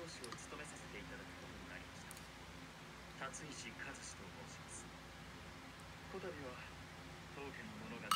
当主を務めさせていただくことになりました。辰石和志と申します。此度は当家の者が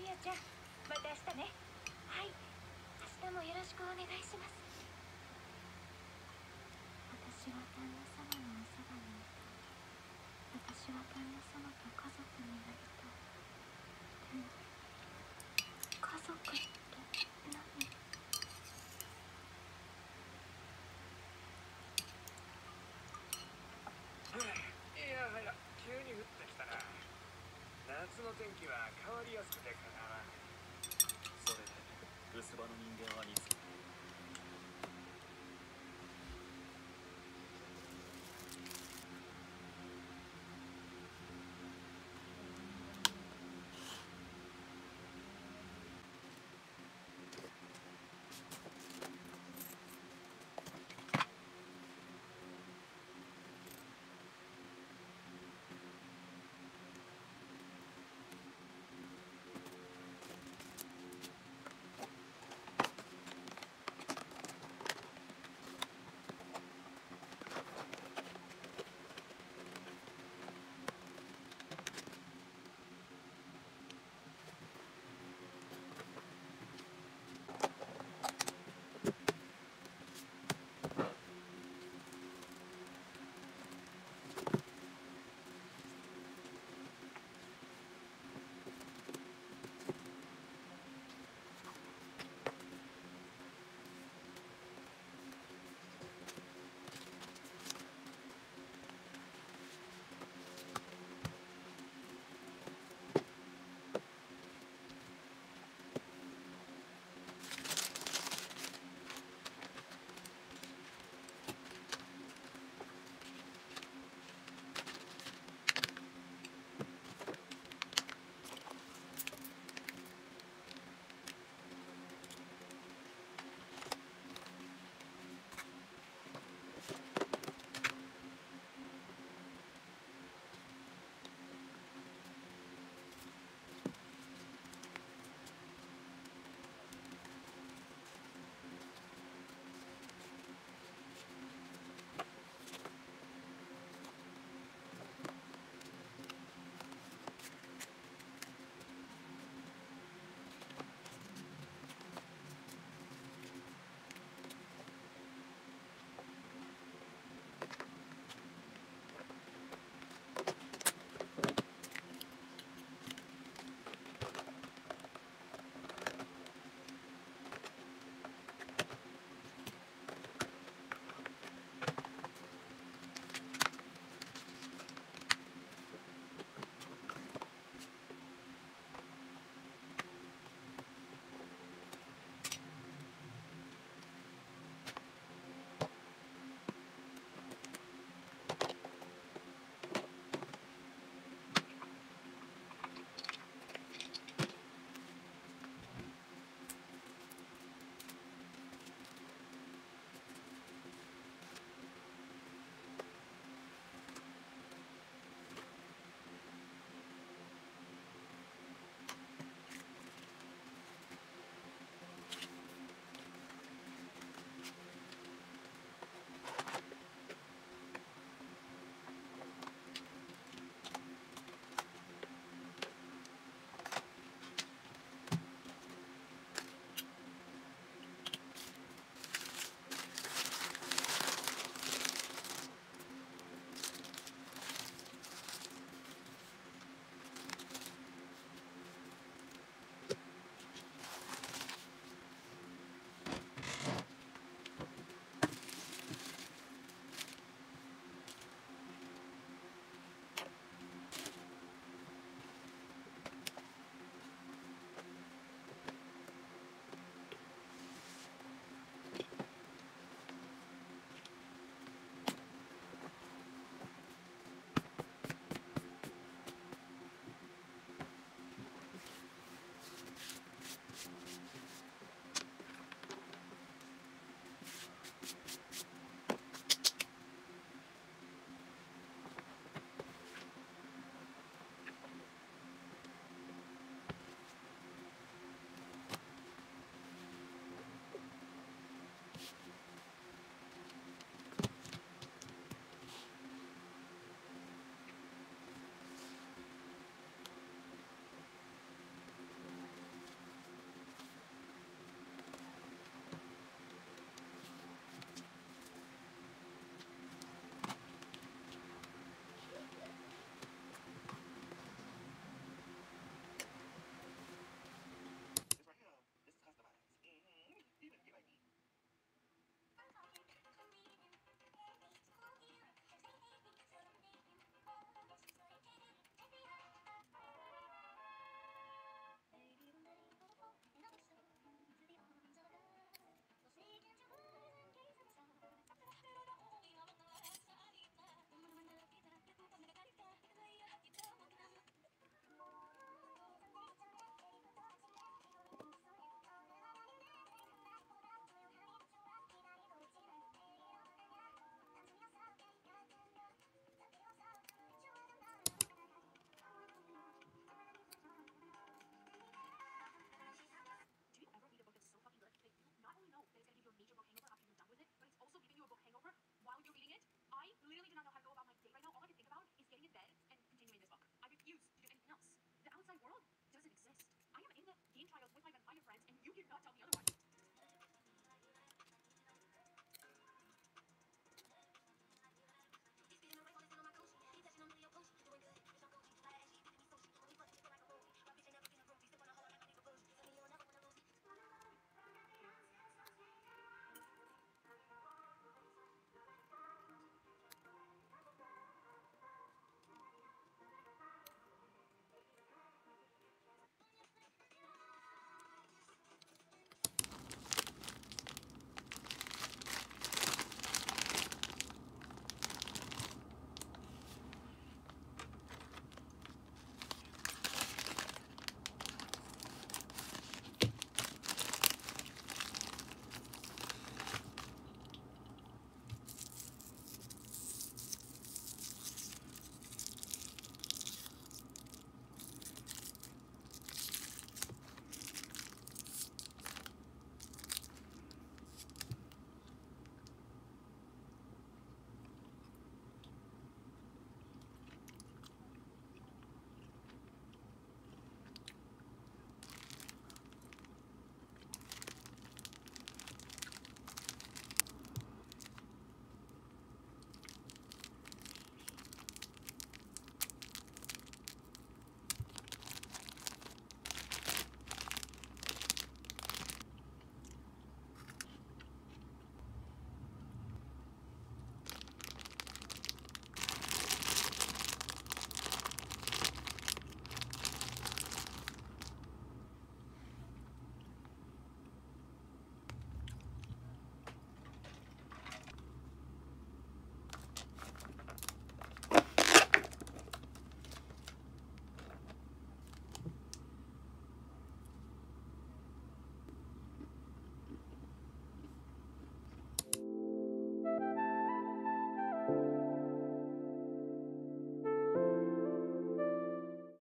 ちゃんまた明日ね。はい。明日もよろしくお願いします。私は旦那様のおそばにいた私は旦那様と家族になりたい家族って何夏の天気は変わりやす場の人間は